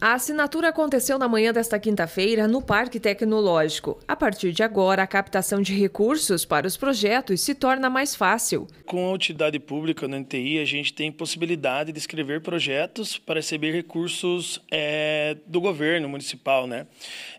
A assinatura aconteceu na manhã desta quinta-feira no Parque Tecnológico. A partir de agora, a captação de recursos para os projetos se torna mais fácil. Com a utilidade pública no NTI, a gente tem possibilidade de escrever projetos para receber recursos é, do governo municipal. Né?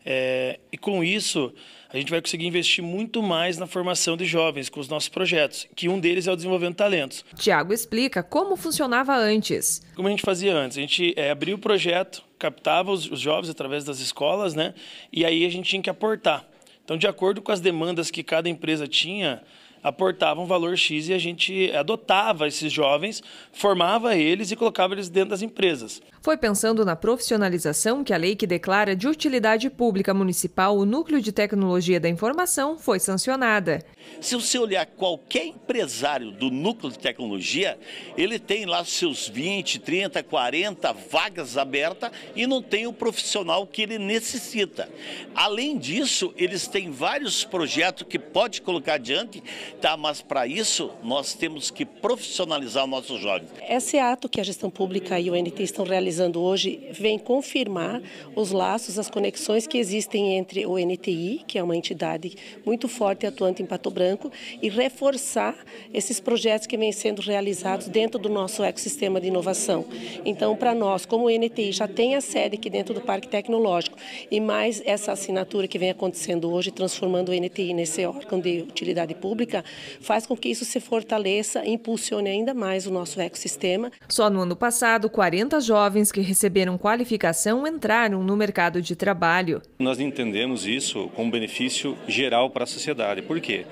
É, e com isso, a gente vai conseguir investir muito mais na formação de jovens com os nossos projetos, que um deles é o desenvolvendo talentos. Tiago explica como funcionava antes. Como a gente fazia antes? A gente é, abria o projeto, captava os, os jovens através das escolas, né? E aí a gente tinha que aportar. Então, de acordo com as demandas que cada empresa tinha, aportava um valor X e a gente adotava esses jovens, formava eles e colocava eles dentro das empresas. Foi pensando na profissionalização que a lei que declara de utilidade pública municipal o Núcleo de Tecnologia da Informação foi sancionada. Se você olhar qualquer empresário do Núcleo de Tecnologia, ele tem lá seus 20, 30, 40 vagas abertas e não tem o profissional que ele necessita. Além disso, eles têm vários projetos que pode colocar adiante Tá, mas para isso nós temos que profissionalizar os nossos jovens. Esse ato que a gestão pública e o NT estão realizando hoje vem confirmar os laços, as conexões que existem entre o NTI, que é uma entidade muito forte atuante em Pato Branco, e reforçar esses projetos que vêm sendo realizados dentro do nosso ecossistema de inovação. Então, para nós, como o NTI já tem a sede aqui dentro do Parque Tecnológico e mais essa assinatura que vem acontecendo hoje, transformando o NTI nesse órgão de utilidade pública, faz com que isso se fortaleça e impulsione ainda mais o nosso ecossistema. Só no ano passado, 40 jovens que receberam qualificação entraram no mercado de trabalho. Nós entendemos isso como benefício geral para a sociedade. Por quê?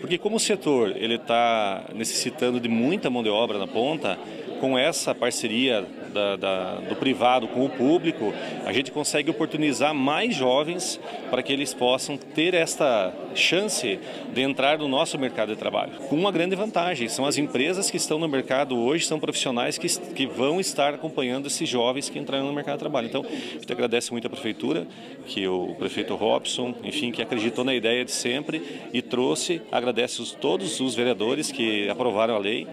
Porque como o setor ele está necessitando de muita mão de obra na ponta, com essa parceria da, da, do privado com o público, a gente consegue oportunizar mais jovens para que eles possam ter esta chance de entrar no nosso mercado de trabalho. Com uma grande vantagem, são as empresas que estão no mercado hoje, são profissionais que, que vão estar acompanhando esses jovens que entraram no mercado de trabalho. Então, a gente agradece muito a Prefeitura, que o prefeito Robson, enfim, que acreditou na ideia de sempre e trouxe, agradece todos os vereadores que aprovaram a lei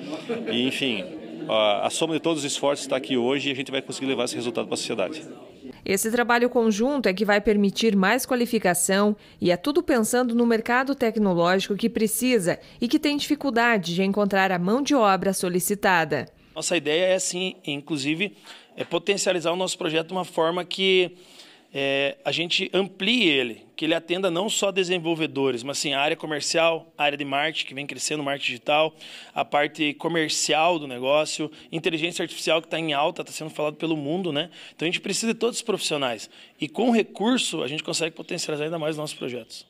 e, enfim, a soma de todos os esforços está aqui hoje e a gente vai conseguir levar esse resultado para a sociedade. Esse trabalho conjunto é que vai permitir mais qualificação e é tudo pensando no mercado tecnológico que precisa e que tem dificuldade de encontrar a mão de obra solicitada. Nossa ideia é, sim, inclusive, é potencializar o nosso projeto de uma forma que é, a gente amplie ele, que ele atenda não só desenvolvedores, mas sim a área comercial, a área de marketing, que vem crescendo, marketing digital, a parte comercial do negócio, inteligência artificial que está em alta, está sendo falado pelo mundo, né? Então a gente precisa de todos os profissionais. E com recurso a gente consegue potencializar ainda mais os nossos projetos.